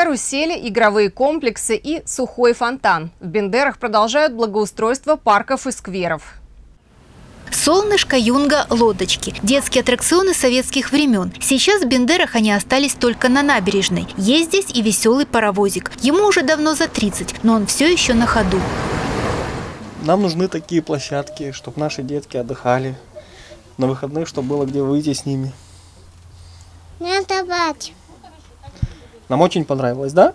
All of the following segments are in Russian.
карусели, игровые комплексы и сухой фонтан. В Бендерах продолжают благоустройство парков и скверов. Солнышко, юнга, лодочки. Детские аттракционы советских времен. Сейчас в Бендерах они остались только на набережной. Есть здесь и веселый паровозик. Ему уже давно за 30, но он все еще на ходу. Нам нужны такие площадки, чтобы наши детки отдыхали. На выходных, чтобы было где выйти с ними. Надо бать. Нам очень понравилось, да?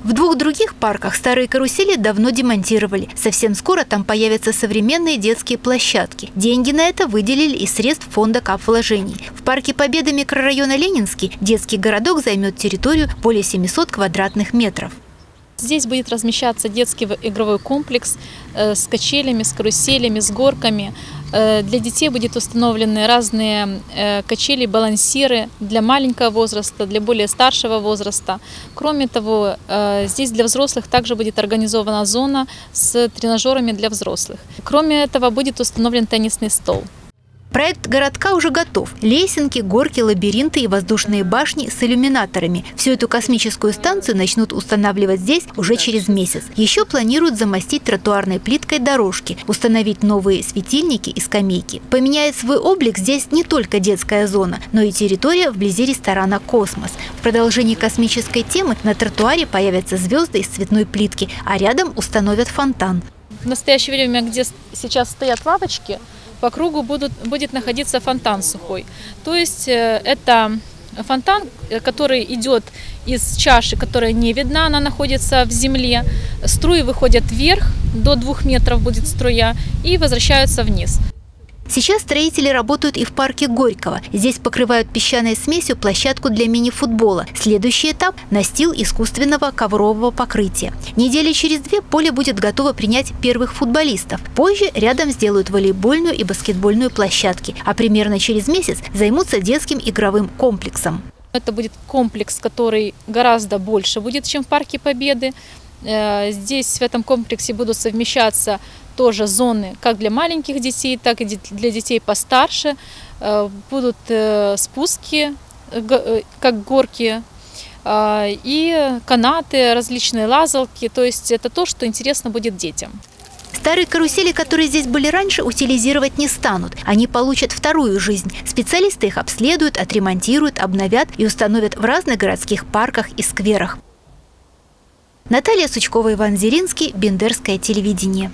В двух других парках старые карусели давно демонтировали. Совсем скоро там появятся современные детские площадки. Деньги на это выделили из средств фонда капвложений. В парке Победы микрорайона Ленинский детский городок займет территорию более 700 квадратных метров. Здесь будет размещаться детский игровой комплекс э, с качелями, с каруселями, с горками. Э, для детей будет установлены разные э, качели, балансиры для маленького возраста, для более старшего возраста. Кроме того, здесь для взрослых также будет организована зона с тренажерами для взрослых. Кроме этого, будет установлен теннисный стол. Проект городка уже готов. Лесенки, горки, лабиринты и воздушные башни с иллюминаторами. Всю эту космическую станцию начнут устанавливать здесь уже через месяц. Еще планируют замостить тротуарной плиткой дорожки, установить новые светильники и скамейки. Поменяет свой облик здесь не только детская зона, но и территория вблизи ресторана «Космос». В продолжении космической темы на тротуаре появятся звезды из цветной плитки, а рядом установят фонтан. В настоящее время, где сейчас стоят лавочки, по кругу будут, будет находиться фонтан сухой. То есть э, это фонтан, э, который идет из чаши, которая не видна, она находится в земле. Струи выходят вверх, до двух метров будет струя, и возвращаются вниз. Сейчас строители работают и в парке Горького. Здесь покрывают песчаной смесью площадку для мини-футбола. Следующий этап – настил искусственного коврового покрытия. Недели через две поле будет готово принять первых футболистов. Позже рядом сделают волейбольную и баскетбольную площадки, а примерно через месяц займутся детским игровым комплексом. Это будет комплекс, который гораздо больше будет, чем в Парке Победы. Э, здесь в этом комплексе будут совмещаться тоже зоны как для маленьких детей, так и для детей постарше. Э, будут э, спуски, как горки, и канаты, различные лазалки. То есть это то, что интересно будет детям. Старые карусели, которые здесь были раньше, утилизировать не станут. Они получат вторую жизнь. Специалисты их обследуют, отремонтируют, обновят и установят в разных городских парках и скверах. Наталья Сучкова, Иван Зеринский, Бендерское телевидение.